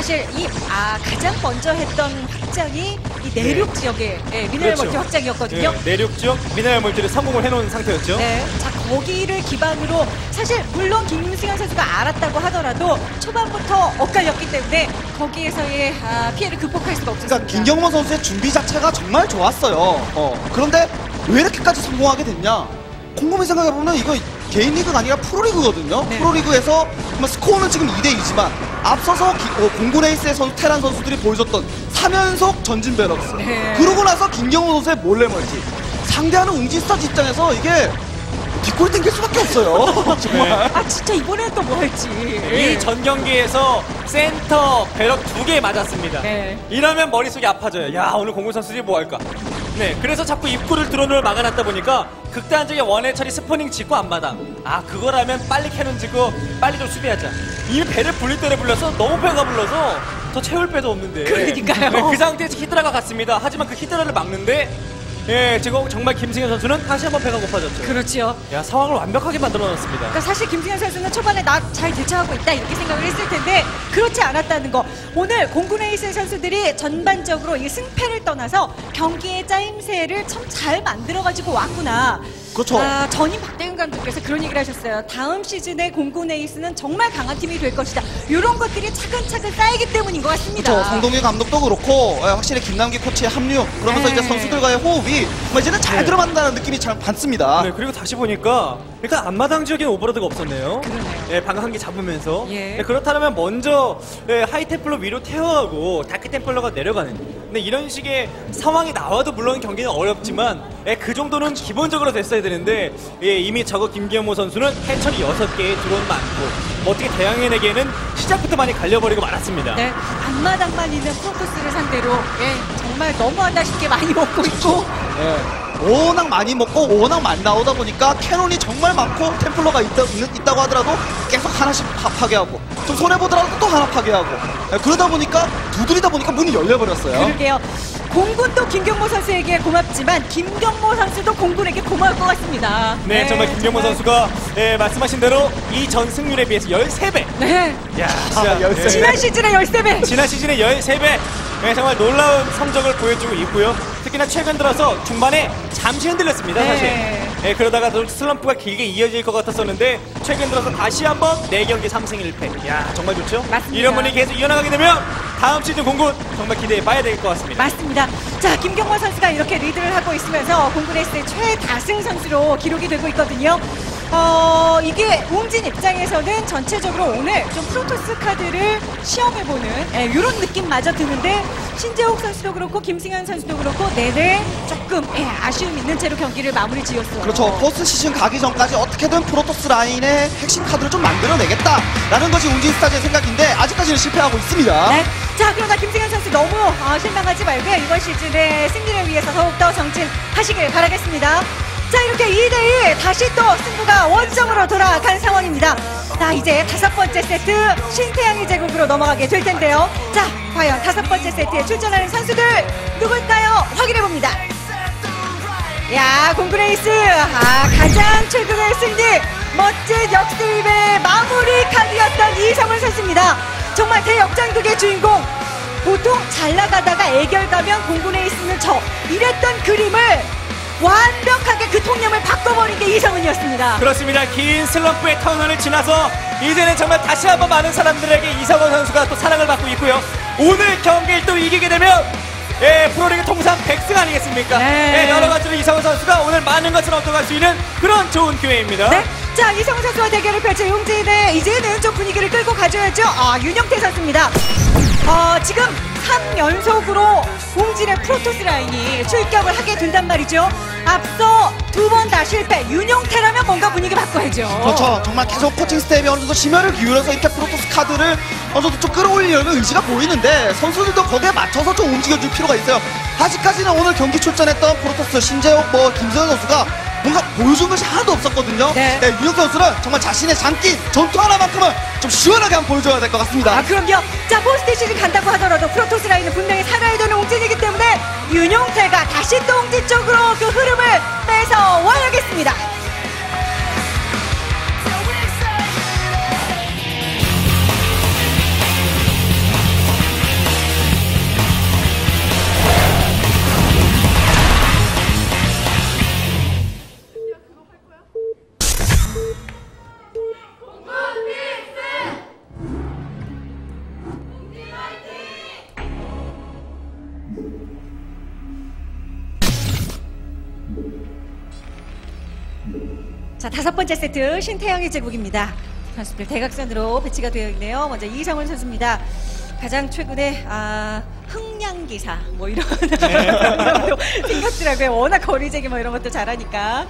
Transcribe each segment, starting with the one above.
사실 이 아, 가장 먼저 했던 확장이 이 내륙 지역의 예, 미네랄 그렇죠. 멀티 확장이었거든요. 예, 내륙 지역 미네랄 멀티를 성공을 해놓은 상태였죠. 네. 자, 거기를 기반으로 사실 물론 김승현 선수가 알았다고 하더라도 초반부터 엇갈렸기 때문에 거기에서의 아, 피해를 극복할 수가 없었습니다. 그러니까 김경모 선수의 준비 자체가 정말 좋았어요. 어, 그런데 왜 이렇게까지 성공하게 됐냐? 곰곰이 생각해보면 이거 개인 리그가 아니라 프로리그거든요. 네. 프로리그에서 정말 스코어는 지금 2대2지만 앞서서 기, 어, 공군 에이스의 선수, 테란 선수들이 보여줬던 3연속 전진 barracks. 네. 그러고 나서 김경모 선수의 몰래 멀티. 상대하는 웅진 스타즈 입장에서 이게 뒷골 땡길 수밖에 없어요. 정말. 아 진짜 이번엔 또 뭐 할지. 이 전 경기에서 센터 barrack 두 개 맞았습니다. 네. 이러면 머릿속이 아파져요. 야 오늘 공군 선수들이 뭐 할까? 네, 그래서 자꾸 입구를 드론으로 막아놨다 보니까 극단적인 one hatchery spawning 짓고 앞마당. 아 그거라면 빨리 cannon 짓고 빨리 좀 수비하자. 이미 배를 불릴 때를 불려서 너무 배가 불러서 더 채울 배도 없는데. 그러니까요. 네, 그 상태에서 히드라가 갔습니다. 하지만 그 히드라를 막는데 예, 지금 정말 김승현 선수는 다시 한번 배가 고파졌죠. 그렇죠. 야 상황을 완벽하게 만들어 놨습니다. 그러니까 사실 김승현 선수는 초반에 나 잘 대처하고 있다 이렇게 생각을 했을 텐데 그렇지 않았다는 거. 오늘 공군 에이스 선수들이 전반적으로 이 승패를 떠나서 경기의 짜임새를 참 잘 만들어 가지고 왔구나. 그렇죠. 아, 전임 박대근 감독께서 그런 얘기를 하셨어요. 다음 시즌에 공군 에이스는 정말 강한 팀이 될 것이다. 이런 것들이 차근차근 쌓이기 때문인 것 같습니다. 그렇죠. 성동희 감독도 그렇고 예, 확실히 김남기 코치의 합류 그러면서 네. 이제 선수들과의 호흡이 정말 이제는 잘 네. 들어간다는 느낌이 잘 받습니다. 네, 그리고 다시 보니까 일단 앞마당 지역에 오버로드가 없었네요. 그러네요. 예, 방금 한 개 잡으면서. 예. 네, 그렇다면 먼저 예, 하이템플러 위로 태워가고 다크템플러가 내려가는. 근데 이런 식의 상황이 나와도 물론 경기는 어렵지만 예, 그 정도는 기본적으로 됐어야 되는 데 예, 이미 저거 김기현모 선수는 해처리 6개의 드론 많고 뭐 어떻게 대항해내기에는 시작부터 많이 갈려버리고 말았습니다. 네, 앞마당만 있는 프로토스를 상대로 예, 정말 너무하다 싶게 많이 먹고 있고 예. 워낙 많이 먹고 워낙 많이 나오다 보니까 캐논이 정말 많고 템플러가 있다, 있, 다고 하더라도 계속 하나씩 파, 파괴하고 좀 손해보더라도 또 하나 파괴하고 예, 그러다 보니까 두드리다 보니까 문이 열려버렸어요. 그러게요. 공군도 김경모 선수에게 고맙지만 김경모 선수도 공군에게 고마울 것 같습니다. 네, 정말 김경모 정말. 선수가 예, 말씀하신 대로 이 전 승률에 비해서 13배. 네. 야, 아, 13배. 지난 시즌의 13배. 지난 시즌에 13배 네, 정말 놀라운 성적을 보여주고 있고요. 특히나 최근 들어서 중반에 잠시 흔들렸습니다, 네. 사실. 네, 그러다가 또 슬럼프가 길게 이어질 것 같았었는데 최근 들어서 다시 한번 4경기 3승 1패. 야, 정말 좋죠? 맞습니다. 이런 분이 계속 이어나가게 되면 다음 시즌 공군 정말 기대해 봐야 될 것 같습니다. 맞습니다. 자, 김경모 선수가 이렇게 리드를 하고 있으면서 공군 에이스의 최다승 선수로 기록이 되고 있거든요. 어, 이게 웅진 입장에서는 전체적으로 오늘 좀 프로토스 카드를 시험해보는 예, 이런 느낌마저 드는데 신재욱 선수도 그렇고 김승현 선수도 그렇고 내내 조금 예, 아쉬움 있는 채로 경기를 마무리 지었어요. 그렇죠. 포스트 시즌 가기 전까지 어떻게든 프로토스 라인의 핵심 카드를 좀 만들어내겠다라는 것이 웅진 스타즈의 생각인데 아직까지는 실패하고 있습니다. 네. 자, 그러나 김승현 선수 너무 어, 실망하지 말고요. 이번 시즌의 승리를 위해서 더욱더 정진하시길 바라겠습니다. 자, 이렇게 2대2 다시 또 승부가 원점으로 돌아간 상황입니다. 자, 이제 다섯 번째 세트 신태양의 제국으로 넘어가게 될 텐데요. 자, 과연 다섯 번째 세트에 출전하는 선수들 누굴까요? 확인해 봅니다. 야, 공그레이스. 아, 가장 최근의 승리. 멋진 역습의 마무리 카드였던 이성훈 선수입니다. 정말 대역전극의 주인공. 보통 잘 나가다가 애결 가면 공군에 있으면 저. 이랬던 그림을 완벽하게 그 통념을 바꿔버린 게 이성훈이었습니다. 그렇습니다. 긴 슬럼프의 터널을 지나서 이제는 정말 다시 한번 많은 사람들에게 이성원 선수가 또 사랑을 받고 있고요. 오늘 경기를 또 이기게 되면 예, 프로리그 통산 100승 아니겠습니까? 네. 예, 여러 가지로 이성원 선수가 오늘 많은 것을 얻어갈 수 있는 그런 좋은 기회입니다. 네. 자, 이성은 선수와 대결을 펼칠 웅진의 이제는 좀 분위기를 끌고 가줘야죠. 아, 윤용태 선수입니다. 어, 지금 3연속으로 웅진의 프로토스 라인이 출격을 하게 된단 말이죠. 앞서 두 번 다 실패. 윤용태라면 뭔가 분위기 바꿔야죠. 그렇죠. 정말 계속 코칭 스태프가 어느 정도 심혈을 기울여서 이렇게 프로토스 카드를 어느 정도 좀 끌어올리려는 의지가 보이는데 선수들도 거기에 맞춰서 좀 움직여줄 필요가 있어요. 아직까지는 오늘 경기 출전했던 프로토스 신재욱, 뭐 김승현 선수가 보여준 것이 하나도 없었거든요. 네. 윤영 선수는 정말 자신의 장기 전투 하나만큼은 좀 시원하게 한번 보여줘야 될 것 같습니다. 아, 그럼요. 자, 포스트 시즌 간다고 하더라도 프로토스 라인은 분명히 살아야 되는 옹진이기 때문에 윤용태가 다시 또 옹진 쪽으로 그 흐름을 뺏어와야겠습니다. 자, 다섯 번째 세트 신태양의 제국입니다. 선수들 대각선으로 배치가 되어 있네요. 먼저 이성은 선수입니다. 가장 최근에 아, 흥량기사 뭐 이런 것도 생겼더라고요. 워낙 거리재기 뭐 이런 것도 잘하니까.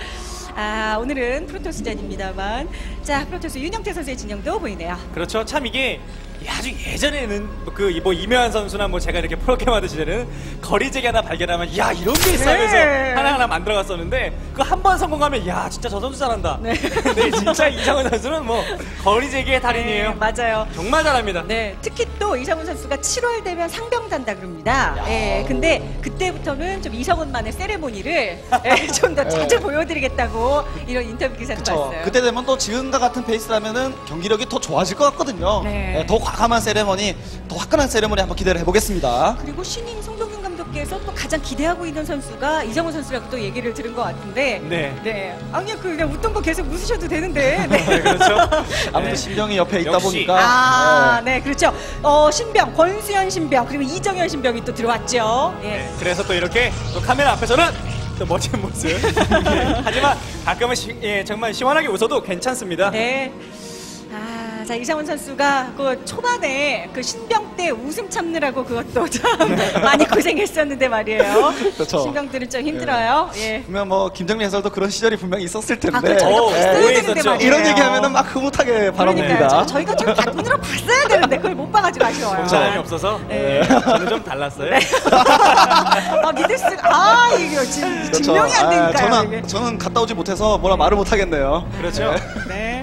아, 오늘은 프로토스전입니다만 자, 프로토스 윤용태 선수의 진영도 보이네요. 그렇죠. 참 이게 아주 예전에는 그 뭐 임요환 선수나 뭐 제가 이렇게 프로게임 하던 시절에는 거리재기 하나 발견하면 야 이런 게 있어 하면서 네. 하나하나 만들어갔었는데 그 한 번 성공하면 야 진짜 저 선수 잘한다. 네. 근데 진짜 이성은 선수는 뭐 거리제기의 달인이에요. 네, 맞아요. 정말 잘합니다. 네, 특히 또 이성훈 선수가 7월 되면 상병 단다 그럽니다. 예, 근데 그때부터는 좀 이성훈만의 세레모니를 예, 좀더 자주 보여드리겠다고 이런 인터뷰 기사를 그쵸. 봤어요. 그때 되면 또 지금과 같은 페이스라면은 경기력이 더 좋아질 것 같거든요. 네. 네, 더 과감한 세레머니, 더 화끈한 세레머니 한번 기대를 해보겠습니다. 그리고 신인 송동균 감독께서 또 가장 기대하고 있는 선수가 이성훈 선수라고 또 얘기를 들은 것 같은데. 네. 네. 아니, 그 그냥 웃던 거 계속 웃으셔도 되는데. 네. 네, 그렇죠. 아무튼 네. 신병이 옆에 있다 역시. 보니까. 아, 네. 네, 그렇죠. 어, 신병, 권수현 신병, 그리고 이정현 신병이 또 들어왔죠. 예. 네, 그래서 또 이렇게 또 카메라 앞에서는 또 멋진 모습. 예, 하지만 가끔은 시- 예, 정말 시원하게 웃어도 괜찮습니다. 네. 아, 자, 이상훈 선수가 그 초반에 그 신병 때 웃음 참느라고 그것도 참 많이 고생했었는데 말이에요. 그렇죠. 신병들은 좀 힘들어요. 예. 분명 뭐 김정리 해설도 그런 시절이 분명히 있었을 텐데. 아, 그 저희가 어, 봤어야 오해 되는데 있었죠. 말이에요. 이런 얘기하면은 막 흐뭇하게. 바라봅니다. 저- 저희가 좀다 눈으로 봤어야 되는데 그걸 못 봐가지고 아쉬워요. 본 사람이 없어서 네. 저는 좀 달랐어요. 아, 믿을 수가, 아, 이거 지금 증명이 안 되니까요. 아, 저는, 이게. 저는 갔다 오지 못해서 뭐라 말을 못 하겠네요. 그렇죠. 네, 네.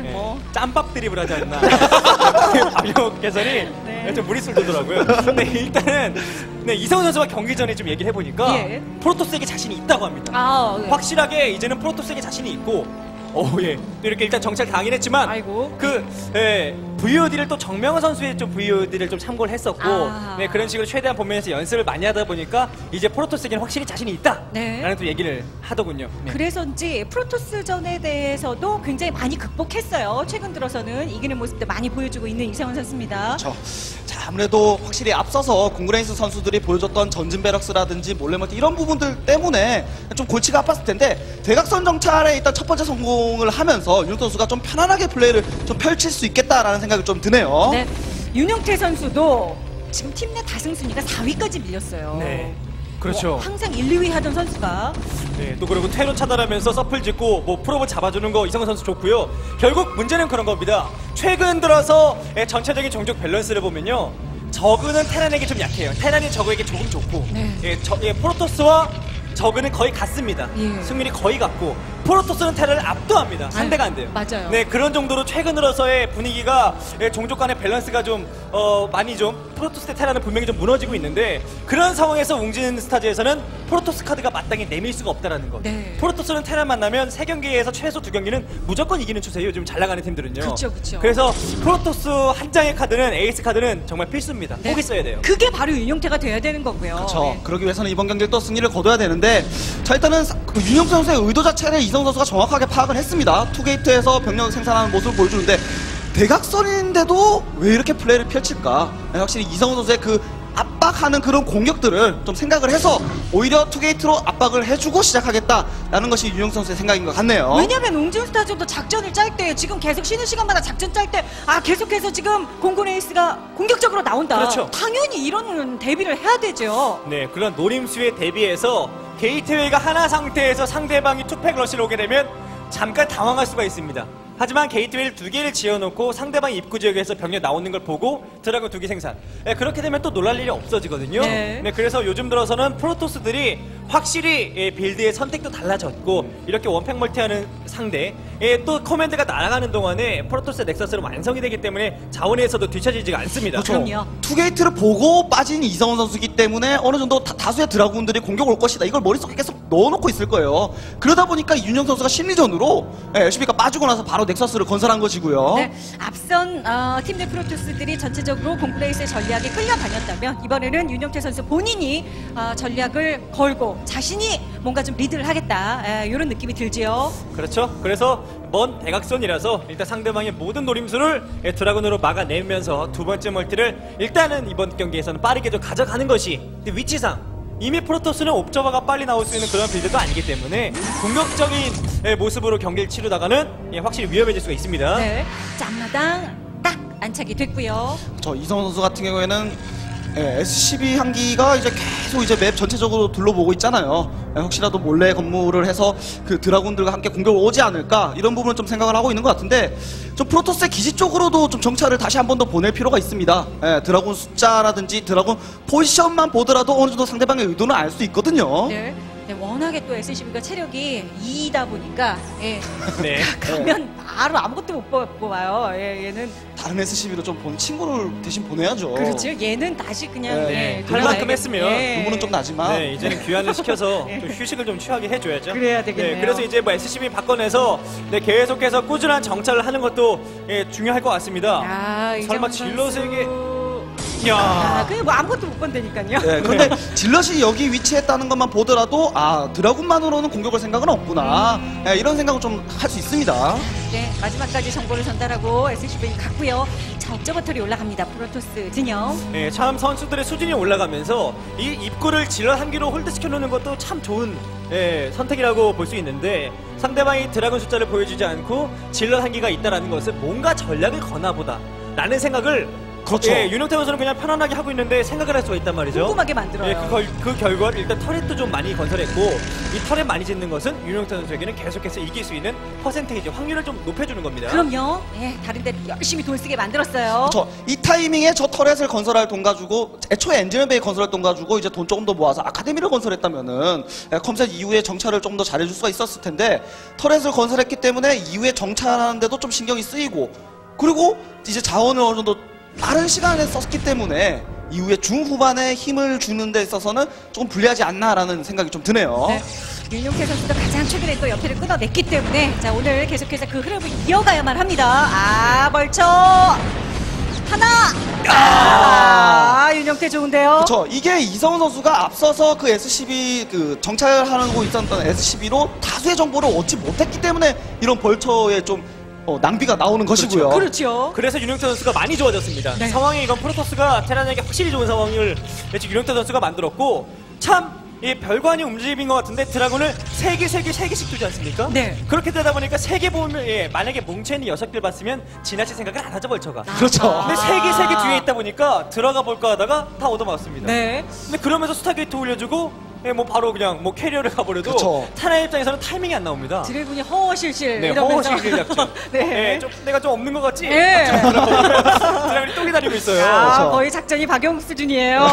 뭐. 짬밥 드립을 하지 않나. 박용 개선이 네. 좀 무리수를 두더라고요. 근데 일단은 네, 이성훈 선수와 경기 전에 좀 얘기를 해보니까 예. 프로토스에게 자신이 있다고 합니다. 아, 네. 확실하게 이제는 프로토스에게 자신이 있고 어, 예. 또 이렇게 일단 정찰 당긴 했지만 아이고. 그 예, VOD를 또 정명훈 선수의 좀 VOD를 좀 참고를 했었고 아. 네, 그런 식으로 최대한 보면서 연습을 많이 하다 보니까 이제 프로토스에게는 확실히 자신이 있다. 네. 라는 또 얘기를 하더군요. 네. 그래서인지 프로토스전에 대해서도 굉장히 많이 극복했어요. 최근 들어서는 이기는 모습도 많이 보여주고 있는 이상훈 선수입니다. 그렇죠. 자, 아무래도 확실히 앞서서 공그레이스 선수들이 보여줬던 전진 베럭스라든지 몰래멀티 이런 부분들 때문에 좀 골치가 아팠을 텐데 대각선 정찰에 일단 첫 번째 성공 을 하면서 윤 선수가 좀 편안하게 플레이를 좀 펼칠 수 있겠다라는 생각이 좀 드네요. 네. 윤용태 선수도 지금 팀 내 다승 순위가 4위까지 밀렸어요. 네. 그렇죠. 뭐 항상 1, 2위 하던 선수가 네, 또 그리고 테러 차단하면서 supply 짓고 뭐 probe를 잡아주는 거 이성은 선수 좋고요. 결국 문제는 그런 겁니다. 최근 들어서 의 전체적인 종족 밸런스를 보면요. 저그는 테란에게 좀 약해요. 테란이 저그에게 조금 좋고, 네. 예, 저, 예, 프로토스와 저그는 거의 같습니다. 예. 승률이 거의 같고 프로토스는 테란을 압도합니다. 상대가 안 돼요. 맞아요. 네, 그런 정도로 최근 들어서의 분위기가 예, 종족 간의 밸런스가 좀 어, 많이 좀 프로토스 대 테란은 분명히 좀 무너지고 있는데 그런 상황에서 웅진 스타즈에서는 프로토스 카드가 마땅히 내밀 수가 없다라는 것. 네. 프로토스는 테란 만나면 세 경기에서 최소 두 경기는 무조건 이기는 추세예요. 요즘 잘 나가는 팀들은요. 그쵸, 그쵸. 그래서 프로토스 한 장의 카드는 에이스 카드는 정말 필수입니다. 네. 꼭 있어야 돼요. 그게 바로 윤용태가 돼야 되는 거고요. 그렇죠. 네. 그러기 위해서는 이번 경기를 또 승리를 거둬야 되는데 자 일단은 사- 그 윤용태 선수의 의도 자체를 이성은 선수가 정확하게 파악을 했습니다. two gate에서 병력 생산하는 모습을 보여주는데 대각선인데도 왜 이렇게 플레이를 펼칠까? 네, 확실히 이성은 선수의 그 압박하는 그런 공격들을 좀 생각을 해서 오히려 two gate로 압박을 해주고 시작하겠다라는 것이 윤용태 선수의 생각인 것 같네요. 왜냐면 웅진 스타즈도 작전을 짤 때 지금 계속 쉬는 시간마다 작전 짤 때 아 계속해서 지금 공군 에이스가 공격적으로 나온다. 그렇죠. 당연히 이런 대비를 해야 되죠. 네, 그런 노림수에 대비해서 gateway가 하나 상태에서 상대방이 two fac 러시를 오게 되면 잠깐 당황할 수가 있습니다. 하지만 gateway를 두 개를 지어놓고 상대방 입구 지역에서 병력 나오는 걸 보고 dragoon 두개 생산. 네, 그렇게 되면 또 놀랄 일이 없어지거든요. 네. 그래서 요즘 들어서는 프로토스들이 확실히 예, build의 선택도 달라졌고 이렇게 one fac 멀티하는 상대 예, 또 command가 날아가는 동안에 프로토스 nexus는 완성이 되기 때문에 자원에서도 뒤처지지가 않습니다. 그렇죠. two gate를 보고 빠진 이성은 선수이기 때문에 어느 정도 다, 수의 dragoon들이 공격 올 것이다. 이걸 머릿속에 계속 넣어놓고 있을 거예요. 그러다 보니까 윤용태 선수가 심리전으로 예, SCV가 빠지고 나서 바로 nexus를 건설한 것이고요. 네, 앞선 어, 팀내 프로토스들이 전체적으로 공군 에이스의 전략에 끌려다녔다면 이번에는 윤용태 선수 본인이 어, 전략을 걸고 자신이 뭔가 좀 리드를 하겠다 에, 이런 느낌이 들지요. 그렇죠. 그래서 먼 대각선이라서 일단 상대방의 모든 노림수를 예, dragoon으로 막아내면서 두 번째 멀티를 일단은 이번 경기에서는 빠르게 좀 가져가는 것이 근데 위치상 이미 프로토스는 observer가 빨리 나올 수 있는 그런 build도 아니기 때문에 공격적인 예, 모습으로 경기를 치르다가는 예, 확실히 위험해질 수가 있습니다. 네. 자, 앞마당 딱 안착이 됐고요. 저 이성은 선수 같은 경우에는 예, SCV 한 기가 이제 계속 이제 맵 전체적으로 둘러보고 있잖아요. 예, 혹시라도 몰래 건물을 해서 그 드라군들과 함께 공격을 오지 않을까 이런 부분을 좀 생각을 하고 있는 것 같은데 좀 프로토스의 기지 쪽으로도 좀 정찰을 다시 한 번 더 보낼 필요가 있습니다. 예, 드라군 숫자라든지 드라군 포지션만 보더라도 어느 정도 상대방의 의도는 알 수 있거든요. 네. 네, 워낙에 또 SCB가 체력이 2이다 보니까 예, 네. 가면 바로 아무것도 못 뽑- 뽑아요. 예, 얘는 다른 S12로 좀 본 친구를 대신 보내야죠. 그렇죠. 얘는 다시 그냥 네. 예, 그만큼 돌아가야겠- 했으면 예. 부분은 좀 나지만 네, 이제는 귀환을 시켜서 좀 휴식을 좀 취하게 해줘야죠. 그래야 되겠네요. 네, 그래서 이제 뭐 SCB 바꿔내서 네, 계속해서 꾸준한 정찰을 하는 것도 예, 중요할 것 같습니다. 야, 설마 이정훈 질럿에게 야. 아, 그냥 뭐 아무것도 못 본다니까요. 네, 근데 질럿이 여기 위치했다는 것만 보더라도 아 드라군만으로는 공격을 생각은 없구나 네, 이런 생각을 좀 할 수 있습니다. 네, 마지막까지 정보를 전달하고 SCB 갔고요. 자, 옥저버터리 올라갑니다. 프로토스 진영. 예, 참 선수들의 수준이 올라가면서 이 입구를 질럿 한 기로 홀드시켜 놓는 것도 참 좋은 예, 선택이라고 볼 수 있는데 상대방이 드라군 숫자를 보여주지 않고 질럿 한 기가 있다라는 것은 뭔가 전략을 거나 보다 라는 생각을 그렇죠. 예, 윤영태 선수는 그냥 편안하게 하고 있는데 생각을 할 수가 있단 말이죠. 궁금하게 만들어요. 예, 그, 결, 그 결과 일단 터렛도 좀 많이 건설했고 이 터렛 많이 짓는 것은 윤영태 선수에게는 계속해서 이길 수 있는 퍼센테이지 확률을 좀 높여주는 겁니다. 그럼요. 예, 다른 데 열심히 돈 쓰게 만들었어요. 저이 타이밍에 저 터렛을 건설할 돈 가지고 애초에 엔진베이 건설할 돈 가지고 이제 돈 조금 더 모아서 아카데미를 건설했다면은 예, 컴셋 이후에 정찰을 좀 더 잘해줄 수가 있었을 텐데 터렛을 건설했기 때문에 이후에 정찰하는데도 좀 신경이 쓰이고 그리고 이제 자원을 어느 정도 빠른 시간에 썼기 때문에 이후에 중후반에 힘을 주는 데 있어서는 조금 불리하지 않나라는 생각이 좀 드네요. 네. 윤용태 선수도 가장 최근에 또 옆에를 끊어냈기 때문에 자 오늘 계속해서 그 흐름을 이어가야만 합니다. 아 벌쳐 하나. 아, 윤용태 좋은데요. 그렇죠. 이게 이성은 선수가 앞서서 그 SCV 그 정찰하고 있었던 SCV로 다수의 정보를 얻지 못했기 때문에 이런 벌처의 좀 어, 낭비가 나오는 것이고요. 그렇죠. 그래서 윤용태 선수가 많이 좋아졌습니다. 네. 상황이 이건 프로토스가 테란에게 확실히 좋은 상황을 지금 윤용태 선수가 만들었고 참. 이 별관이 움직인 것 같은데 드라군을 세 개, 세 개, 세 개씩 두지 않습니까? 네. 그렇게 되다 보니까 세 개 보면 예, 만약에 뭉쳐있는 여섯 개를 봤으면 지나칠 생각을 안 하죠 벌처가. 그렇죠. 아. 근데 세 개, 세 개 뒤에 있다 보니까 들어가 볼까 하다가 다 얻어맞습니다. 네. 근데 그러면서 스타게이트 올려주고 예, 뭐 바로 그냥 뭐 캐리어를 가버려도 그쵸. 테란 입장에서는 타이밍이 안 나옵니다. 드라군이 허허실실 네, 이러면서 허허실실 작전. 네. 네, 좀 내가 좀 없는 것 같지? 네. 드라군이 또 기다리고 있어요. 아. 거의 작전이 박용욱 수준이에요.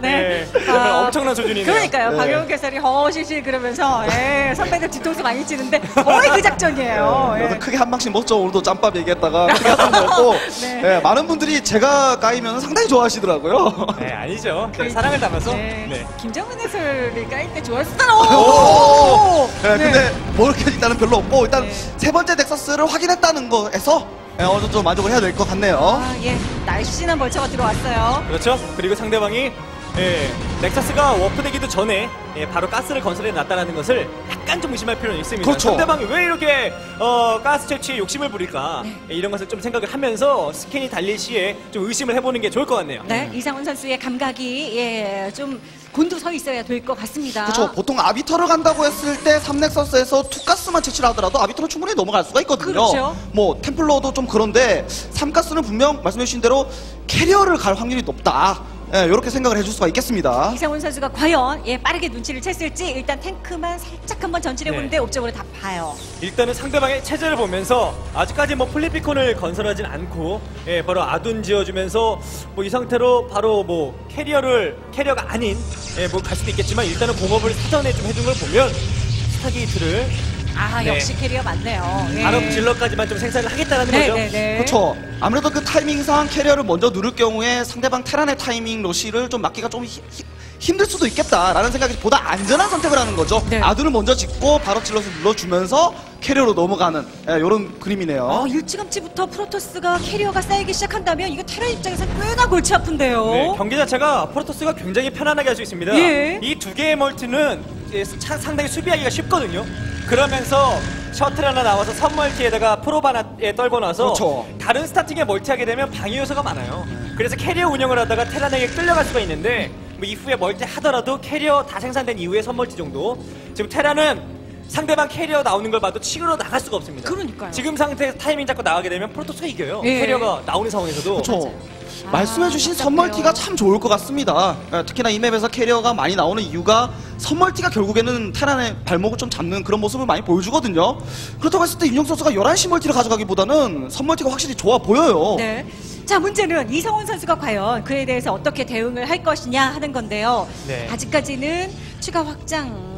네. 정말 엄청난 수준이네요. 그러니까요. 네. 박용욱 해설이 허허실실 그러면서 예, 선배들 뒤통수 많이 치는데 거의 그 작전이에요. 예. 그래서 크게 한 방씩 먹죠. 오늘도 짬밥 얘기했다가 크게 한방 먹고 네. 네, 많은 분들이 제가 까이면 상당히 좋아하시더라고요. 네, 아니죠. 네, 사랑을 담아서. 네. 네. 김정은 해설이 깔때 오! 좋았어. 네, 근데 먹을 게 일단은 별로 없고 일단 네. 세 번째 넥서스를 확인했다는 거에서 네, 어느 정도 만족을 해야 될 것 같네요. 아, 예. 날씬한 벌처가 들어왔어요. 그렇죠. 그리고 상대방이 예, 넥서스가 워프되기도 전에 예, 바로 가스를 건설해 놨다는 것을 약간 좀 의심할 필요는 있습니다. 그렇죠. 상대방이 왜 이렇게 어, 가스 채취에 욕심을 부릴까 예, 이런 것을 좀 생각을 하면서 스캔이 달릴 시에 좀 의심을 해보는 게 좋을 것 같네요. 네, 이상훈 선수의 감각이 예, 좀 곤두 서 있어야 될 것 같습니다. 그렇죠. 보통 아비터를 간다고 했을 때 3넥서스에서 투가스만 채취를 하더라도 아비터는 충분히 넘어갈 수가 있거든요. 그렇죠. 뭐 템플러도 좀 그런데 3가스는 분명 말씀해 주신 대로 캐리어를 갈 확률이 높다. 예, 이렇게 생각을 해줄 수가 있겠습니다. 이상훈 선수가 과연 예, 빠르게 눈치를 챘을지 일단 탱크만 살짝 한번 전진해 네. 보는데 옵적으로 다 봐요. 일단은 상대방의 체제를 보면서 아직까지 뭐 플리피콘을 건설하진 않고 예, 바로 아둔 지어주면서 뭐 이 상태로 바로 뭐 캐리어를 캐리어가 아닌 예, 뭐 갈 수도 있겠지만 일단은 공업을 사전에 좀 해준 걸 보면 스타게이트를 아, 네. 역시 캐리어 맞네요. 예. 발업 질럿까지만 좀 생산을 하겠다는 네, 거죠. 네, 네. 그렇죠. 아무래도 그 타이밍상 캐리어를 먼저 누를 경우에 상대방 테란의 타이밍 러시를 좀 막기가 좀 히- 히- 힘들 수도 있겠다라는 생각이 보다 안전한 선택을 하는 거죠. 네. 아둔을 먼저 짓고 발업 질럿 눌러주면서 캐리어로 넘어가는 이런 그림이네요. 어, 일찌감치부터 프로토스가 캐리어가 쌓이기 시작한다면 이거 테란 입장에서 꽤나 골치 아픈데요. 네, 경기 자체가 프로토스가 굉장히 편안하게 할 수 있습니다. 예. 이 두 개의 멀티는 예, 차- 상당히 수비하기가 쉽거든요. 그러면서 셔틀 하나 나와서 섬멀티에다가 프로브 하나 떨구고 나서 그렇죠. 다른 스타팅에 멀티하게 되면 방위 요소가 많아요. 그래서 캐리어 운영을 하다가 테란에게 끌려갈 수가 있는데 뭐 이후에 멀티 하더라도 캐리어 다 생산된 이후에 섬멀티 정도. 지금 테란은 상대방 캐리어 나오는 걸 봐도 치고 나갈 수가 없습니다. 그러니까요. 지금 상태에서 타이밍 잡고 나가게 되면 프로토스가 이겨요. 예. 캐리어가 나오는 상황에서도. 그렇죠. 아, 말씀해주신 답답해요. 섬멀티가 참 좋을 것 같습니다. 예, 특히나 이 맵에서 캐리어가 많이 나오는 이유가 섬멀티가 결국에는 테란의 발목을 좀 잡는 그런 모습을 많이 보여주거든요. 그렇다고 했을 때 윤용태 선수가 11시 멀티를 가져가기보다는 섬멀티가 확실히 좋아 보여요. 네. 자 문제는 이성은 선수가 과연 그에 대해서 어떻게 대응을 할 것이냐 하는 건데요. 네. 아직까지는 추가 확장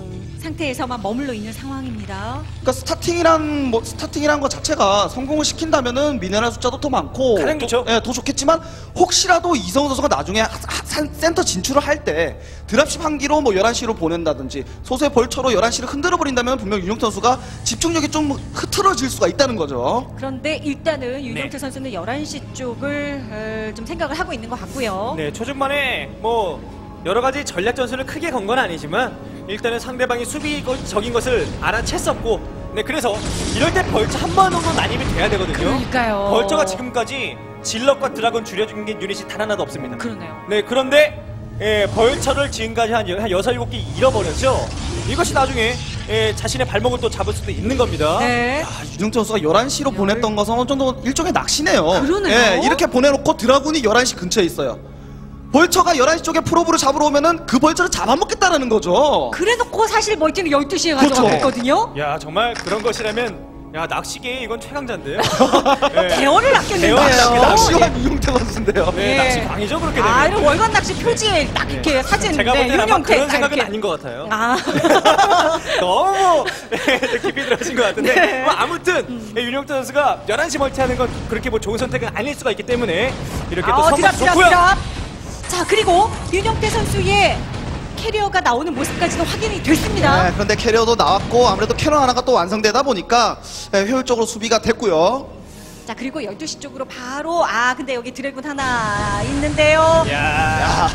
상태에서만 머물러 있는 상황입니다. 그러니까 스타팅이란 뭐 스타팅이란 것 자체가 성공을 시킨다면은 미네랄 숫자도 더 많고 좋죠. 예, 더 좋겠지만 혹시라도 이성훈 선수가 나중에 하- 하- 산- 센터 진출을 할 때 드랍십 한 기로 뭐 11시로 보낸다든지 소수의 벌처로 11시를 흔들어 버린다면 분명 윤용 선수가 집중력이 좀 흐트러질 수가 있다는 거죠. 그런데 일단은 윤영태 네. 선수는 11시 쪽을 어, 좀 생각을 하고 있는 것 같고요. 네, 초중반에 뭐 여러 가지 전략 전술을 크게 건 건 아니지만 일단은 상대방이 수비적인 것을 알아챘었고 네, 그래서 이럴 때 벌처 한 번 정도 난입이 돼야 되거든요. 그러니까요. 벌처가 지금까지 질럿과 드라곤 줄여준 게 유닛이 단 하나도 없습니다. 그러네요. 네, 그런데 예, 벌처를 지금까지 한, 여- 한 6, 7개 잃어버렸죠. 이것이 나중에 예, 자신의 발목을 또 잡을 수도 있는 겁니다. 네. 아, 윤영태 선수가 11시로 보냈던 것은 어느 정도 일종의 낚시네요. 그러네요. 예, 이렇게 보내놓고 드라군이 11시 근처에 있어요. 벌처가 11시 쪽에 프로브를 잡으러 오면은 그 벌처를 잡아먹겠다라는 거죠. 그래놓고 사실 멀티는 12시에 그렇죠. 가져갔거든요. 야, 정말 그런 것이라면 야, 낚시계 이건 최강자인데요. 네. 대원을 낚였는데요. 낚시와 윤용태 선수인데요. 네, 예. 낚시 강이죠, 그렇게 되면. 아, 이런 월간 낚시 표지에 딱 이렇게 사진. 제가 네, 볼 때는 아마 그런 딱 생각은 이렇게. 아닌 것 같아요. 아. 너무 깊이 들어가신 것 같은데 네. 뭐 아무튼 예, 윤영태 선수가 11시 멀티하는 건 그렇게 뭐 좋은 선택은 아닐 수가 있기 때문에 이렇게 또 아, 선물 드랍, 드랍, 좋고요. 자, 그리고 윤용태 선수의 캐리어가 나오는 모습까지도 확인이 됐습니다. 네, 그런데 캐리어도 나왔고 아무래도 캐논 하나가 또 완성되다 보니까 네, 효율적으로 수비가 됐고요. 자, 그리고 12시 쪽으로 바로, 아, 근데 여기 드라군 하나 있는데요. 야,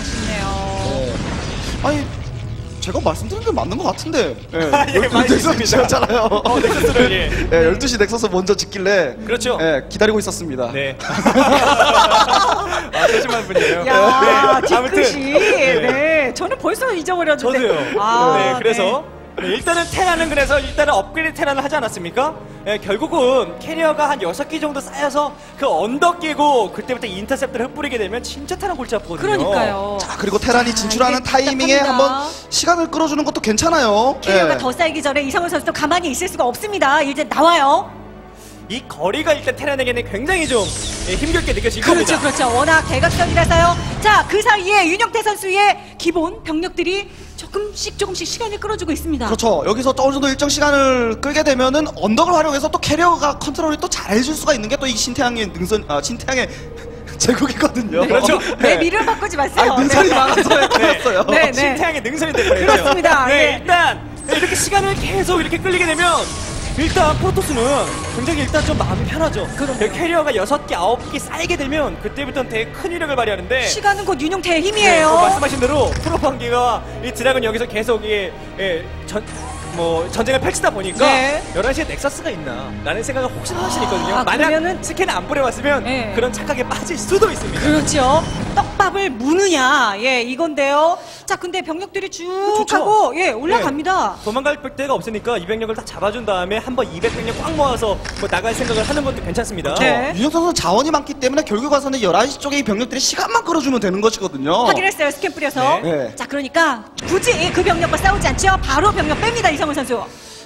아쉽네요. 아니 제가 말씀드린 게 맞는 것 같은데. 예, 예, 많이 듣습니다. 지었잖아요. 어, 넥서스를, 예. 예, 12시 넥서스 먼저 짓길래 그렇죠. 예, 기다리고 있었습니다. 네. 아, 소심한 분이에요. 야, 네, 뒤끝이. 네. 네. 저는 벌써 잊어버렸는데. 저도요. 아, 네, 그래서 네, 일단은 테란은 그래서 일단은 업그레이드 테란을 하지 않았습니까? 예, 결국은 캐리어가 한 6개 정도 쌓여서 그 언덕 끼고 그때부터 인터셉트를 흩뿌리게 되면 진짜 테란 골치 아프거든요. 그러니까요. 자, 그리고 테란이 아, 진출하는 이게 타이밍에 답답합니다. 한번 시간을 끌어주는 것도 괜찮아요. 캐리어가 예. 더 쌓이기 전에 이성은 선수도 가만히 있을 수가 없습니다. 이제 나와요. 이 거리가 일단 테란에게는 굉장히 좀 예, 힘겹게 느껴질 그렇죠, 겁니다. 그렇죠. 워낙 대각선이라서요. 자, 그 사이에 윤영태 선수의 기본 병력들이 조금씩 조금씩 시간을 끌어주고 있습니다. 그렇죠. 여기서 또 어느 정도 일정 시간을 끌게 되면은 언덕을 활용해서 또 캐리어가 컨트롤이 또 잘해줄 수가 있는 게 또 이 신태양의 능선, 아, 신태양의 제국이거든요. 그렇죠. 내 미를 바꾸지 마세요. 아, 능선이 네. 많아서 헷갈렸어요. 네, 네. 신태양의 능선이 되버렸죠. 그렇습니다. 네, 예. 일단 이렇게 시간을 계속 이렇게 끌리게 되면 일단 프로토스는 굉장히 일단 좀 마음이 편하죠. 그럼요. 캐리어가 6개, 9개 쌓이게 되면 그때부터는 되게 큰 위력을 발휘하는데 시간은 곧 윤용태의 네, 힘이에요. 뭐 말씀하신 대로 프로 관계가 이 드라군 여기서 계속 예, 예, 전, 뭐 전쟁을 펼치다 보니까 네. 11시에 넥서스가 있나 라는 생각을 혹시나 할 수는 있거든요. 아, 만약 그러면은- 스캔을 안 뿌려왔으면 네. 그런 착각에 빠질 수도 있습니다. 그렇죠. 떡밥을 무느냐, 예, 이건데요. 자, 근데 병력들이 쭉 좋죠. 하고, 예, 올라갑니다. 도망갈 데가 없으니까 이 병력을 다 잡아준 다음에 한번 200 병력 꽉 모아서 뭐 나갈 생각을 하는 것도 괜찮습니다. 네. 윤용태 선수는 자원이 많기 때문에 결국 와서는 11시 쪽에 이 병력들이 시간만 끌어주면 되는 것이거든요. 확인했어요, 스캔 뿌려서. 네. 네. 자, 그러니까 굳이 그 병력과 싸우지 않죠. 바로 병력 뺍니다, 이성은 선수.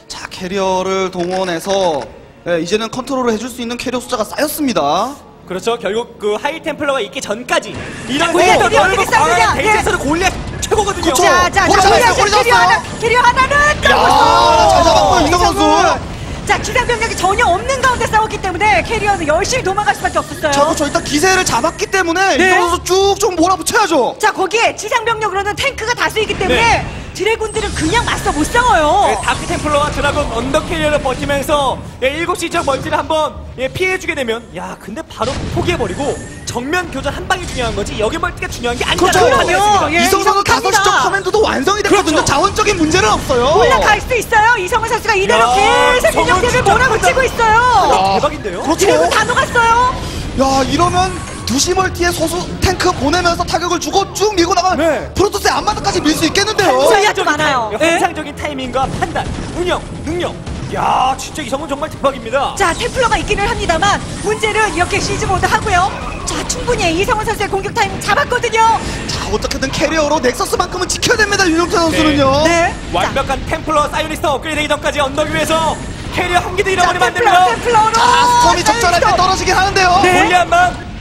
자, 캐리어를 동원해서 예, 이제는 컨트롤을 해줄 수 있는 캐리어 숫자가 쌓였습니다. 그렇죠. 결국 그 하이 템플러가 있기 전까지 이런 골리앗 세계도 어디 어떻게 넓고 싸우느냐? 광활한 대지에서는 골리앗 최고거든요. 그쵸. 자, 자, 자, 잡았어요, 캐리어. 하나, 캐리어 하나는 야, 잘 잡았고요, 이성은 선수. 자, 지상 병력이 전혀 없는 가운데 싸웠기 때문에 캐리어는 열심히 도망갈 수밖에 없었어요. 자, 그렇죠. 일단 기세를 잡았기 때문에 네. 이성은 선수 쭉 좀 몰아붙여야죠. 자, 거기에 지상 병력으로는 탱크가 다수이기 때문에 네. 드라군들은 그냥 맞서 못 싸워요. 네, 다크 템플러와 드라군 언더 캐리어를 버티면서 예, 7시 쪽 멀티를 한번 예, 피해주게 되면 야 근데 바로 포기해버리고 정면 교전 한 방이 중요한 거지 여기 멀티가 중요한 게 그렇죠. 아니라는 그럼요. 예, 이성은 선수 이성갑니다. 5시 쪽 커맨드도 완성이 됐거든요. 그렇죠. 자원적인 문제는 없어요. 올라갈 수 있어요. 이성은 선수가 이대로 야, 계속 진짜 몰아붙이고 야, 있어요. 대박인데요? 그렇죠. 다 녹았어요. 야, 이러면 두시 멀티에 소수 탱크 보내면서 타격을 주고 쭉 밀고 나가면 네. 프로토스의 앞마당까지 밀 수 있겠는데요. 병력도 많아요. 타임, 네. 환상적인 타이밍과 판단, 운영, 능력. 야, 진짜 이성은 정말 대박입니다. 자, 템플러가 있기는 합니다만 문제는 이렇게 시즈 모드 하고요. 자, 충분히 이성은 선수의 공격 타이밍 잡았거든요. 자, 어떻게든 캐리어로 Nexus만큼은 지켜야 됩니다, 윤용태 선수는요. 네. 완벽한 templar psionic storm 업그레이드 이전까지 언덕 위에서 캐리어 한 개도 잃어버리면 안 templar, 됩니다. templar로. 자, storm이 적절할 때 자, 떨어지긴 하는데요. 네. 골리앗만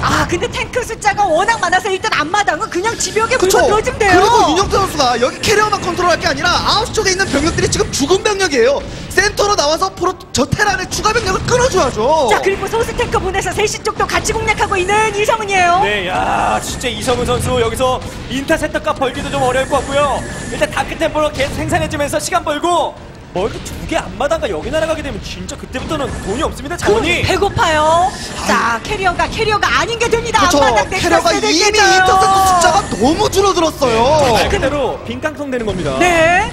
아, 근데 탱크 숫자가 워낙 많아서 일단 앞마당은 그냥 집벽에 물고 그쵸. 들어주면 돼요. 그리고 윤용태 선수가 여기 캐리어만 컨트롤할 게 아니라 아웃 쪽에 있는 병력들이 지금 죽은 병력이에요. 센터로 나와서 프로 저 테란의 추가 병력을 끊어줘야죠. 자, 그리고 소수 탱크 보내서 세시 쪽도 같이 공략하고 있는 이성은이에요. 네, 야, 진짜 이성은 선수 여기서 interceptor가 벌기도 좀 어려울 것 같고요. 일단 dark templar로 계속 생산해주면서 시간 벌고 멀티 두개 앞마당가 여기 날아가게 되면 진짜 그때부터는 돈이 없습니다. 자원이. 배고파요. 자, 캐리어가 캐리어가 아닌 게 됩니다. 그렇죠. 앞마당 캐리어가 이미. interceptor 숫자가 너무 줄어들었어요. 말 그대로 빈깡통 되는 겁니다. 네.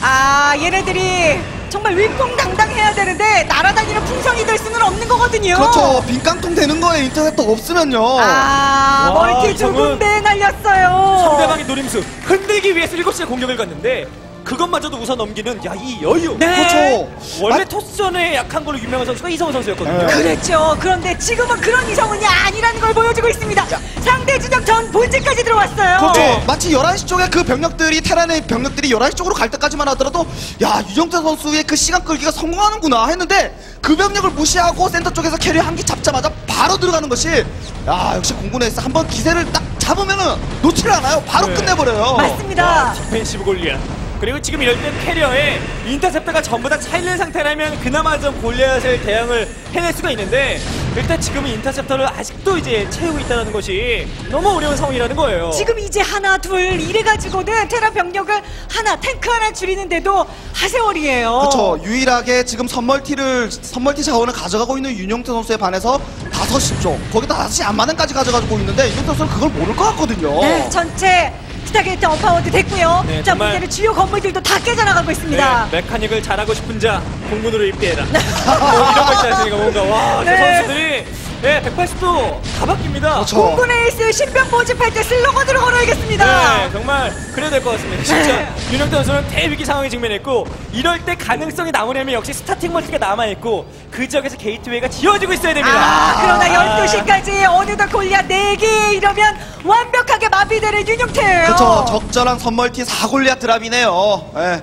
아, 얘네들이 정말 위풍당당해야 되는데 날아다니는 풍선이 될 수는 없는 거거든요. 그렇죠. 빈깡통 되는 거에 interceptor 없으면요. 아, 와, 멀티 두 군데 날렸어요. 상대방의 노림수 흔들기 위해서 7시에 공격을 갔는데 그것마저도 우선 넘기는 야 이 여유. 네. 그렇죠. 원래 아, 토스전에 약한 걸로 유명한 선수가 이성은 선수였거든요. 네. 그랬죠. 그런데 지금은 그런 이성은이 아니라는 걸 보여주고 있습니다. 상대 진영 전 본진까지 들어왔어요. 그렇죠. 네. 마치 11시 쪽에 그 병력들이 테란의 병력들이 11시 쪽으로 갈 때까지만 하더라도 야 윤용태 선수의 그 시간 끌기가 성공하는구나 했는데 그 병력을 무시하고 센터 쪽에서 캐리어 한기 잡자마자 바로 들어가는 것이 야 역시 공군에서 한번 기세를 딱 잡으면은 놓지를 않아요. 바로 네. 끝내버려요. 맞습니다. 와, defensive 골리앗. 그리고 지금 이럴 땐 캐리어에 interceptor가 전부 다 차있는 상태라면 그나마 좀 골리앗을 대응을 해낼 수가 있는데 일단 지금은 interceptor를 아직도 이제 채우고 있다는 것이 너무 어려운 상황이라는 거예요. 지금 이제 하나 둘 이래가지고는 테란 병력을 하나 탱크 하나 줄이는데도 하세월이에요. 그렇죠. 유일하게 지금 섬멀티를 섬멀티 자원을 가져가고 있는 윤용태 선수에 반해서 5시 쪽 거기다 5시 앞마당까지 가져가고 있는데 윤용태 선수는 그걸 모를 것 같거든요. 네, 전체 stargate unpowered 됐고요. 네, 자, 정말- 문제는 주요 건물들도 다 깨져나가고 있습니다. 네, mechanic을 잘하고 싶은 자 공군으로 입대해라. 뭐 이런 거 있지 않습니까? 뭔가 와, 저 네. 선수들이 네, 180도 다 바뀝니다. 그렇죠. 공군 에이스 신병 모집할 때 슬로건으로 걸어야겠습니다. 네, 정말 그래야 될 것 같습니다. 진짜 윤용태 선수는 대위기 상황에 직면했고 이럴 때 가능성이 남으려면 역시 starting 멀티가 남아있고 그 지역에서 게이트웨이가 지어지고 있어야 됩니다. 아, 그러나 12시까지 어느덧 골리앗 4개 이러면 완벽하게 마비되는 윤용태예요. 그렇죠. 적절한 섬멀티 사골리앗 drop이네요. 예.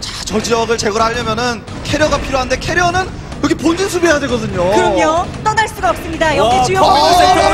자, 저 지역을 제거를 하려면은 캐리어가 필요한데 캐리어는 여기 본진 수비해야 되거든요. 그럼요. 떠날 수가 없습니다. 여기 와, 주요 센터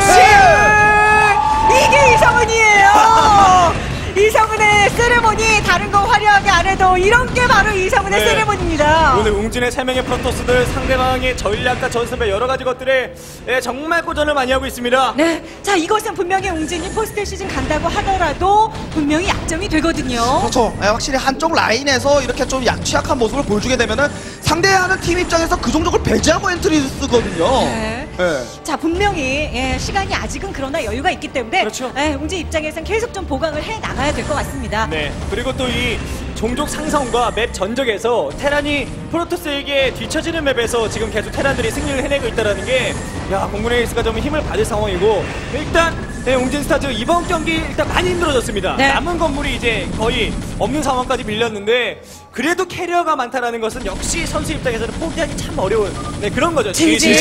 이게 이성은이에요. 이성은의 세레모니 다른 거 화려하게 안 해도 이런 게 바로 이성은의 네. 세레모니입니다. 오늘 웅진의 세 명의 프로토스들 상대방의 전략과 전술의 여러 가지 것들에 예, 정말 고전을 많이 하고 있습니다. 네, 자 이것은 분명히 웅진이 포스트 시즌 간다고 하더라도 분명히 약점이 되거든요. 그렇죠. 예, 확실히 한쪽 라인에서 이렇게 좀 약, 취약한 모습을 보여주게 되면은 상대하는 팀 입장에서 그 종족을 배제하고 엔트리를 쓰거든요. 네. 예. 자 분명히 예, 시간이 아직은 그러나 여유가 있기 때문에 그렇죠. 예, 웅진 입장에선 계속 좀 보강을 해 나가야 될 것 같습니다. 네. 그리고 또이 종족 상성과 map 전적에서 테란이 프로토스에게 뒤처지는 map에서 지금 계속 테란들이 승리를 해내고 있다는 게, 야, 공군의 에이스가 좀 힘을 받을 상황이고, 일단, 네, 웅진 스타즈 이번 경기 일단 많이 힘들어졌습니다. 네. 남은 건물이 이제 거의 없는 상황까지 밀렸는데, 그래도 캐리어가 많다라는 것은 역시 선수 입장에서는 포기하기 참 어려운, 네, 그런 거죠. GG.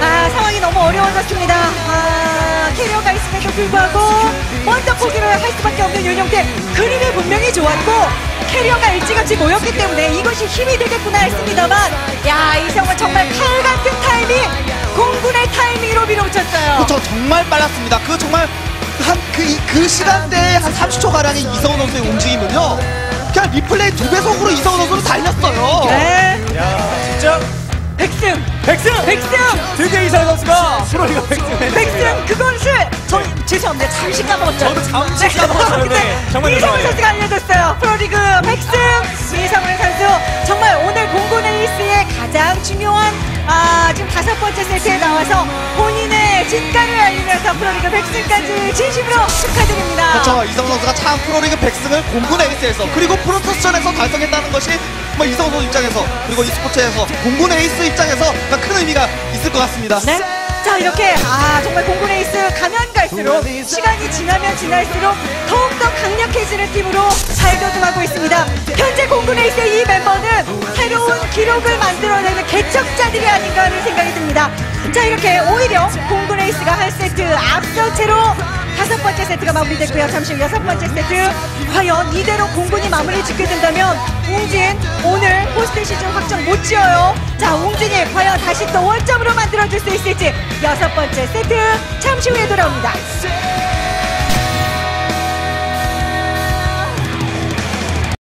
아 상황이 너무 어려워졌습니다. 아 캐리어가 있음에도 불구하고 먼저 포기를 할 수밖에 없는 윤용태. 그림이 분명히 좋았고 캐리어가 일찌감치 모였기 때문에 이것이 힘이 되겠구나 했습니다만 야 이성은 정말 칼 같은 타이밍 공군의 타이밍으로 밀어붙였어요. 그렇죠. 정말 빨랐습니다. 그 정말 한그 그 시간대에 한 30초 가량의 이성은 선수의 움직임은요. 그냥 리플레이 두 배속으로 이성은 선수는 달렸어요. 네 야, 진짜, 백승 백승! 백승 드디어 이성은 선수가 프로리그 백승 백승 그것을 저 죄송합니다 잠시 까먹었죠. 저도 잠시 까먹었어요. 근데 네, 정말 죄송해요. 선수가 알려줬어요. 프로리그 백승 이성은 선수 정말 오늘 공군 에이스의 가장 중요한 아 지금 다섯 번째 세트에 나와서 본인의 진가를 알리면서 프로리그 백승까지 진심으로 축하드립니다. 그렇죠. 이성은 선수가 참 프로리그 100승을 공군 에이스에서 그리고 프로토스전에서 달성했다는 것이 뭐 이성은 선수 입장에서 그리고 e스포츠에서 공군 에이스 입장에서 큰 의미가 있을 것 같습니다. 네. 자 이렇게 아 정말 공군 에이스 가면 갈수록 시간이 지나면 지날수록 더욱더 강력해지는 팀으로 발돋움하고 있습니다. 현재 공군 에이스의 이 멤버는 새로운 기록을 만들어내는 개척자들이 아닌가 하는 생각이 듭니다. 자 이렇게 오히려 공군 에이스가 한 세트 앞선 채로 다섯 번째 세트가 마무리됐고요. 잠시 후 여섯 번째 세트. 과연 이대로 공군이 마무리 짓게 된다면 웅진 오늘 포스트 시즌 확정 못 지어요. 자 웅진이 과연 다시 또 원점으로 만들어줄 수 있을지 여섯 번째 세트 잠시 후에 돌아옵니다.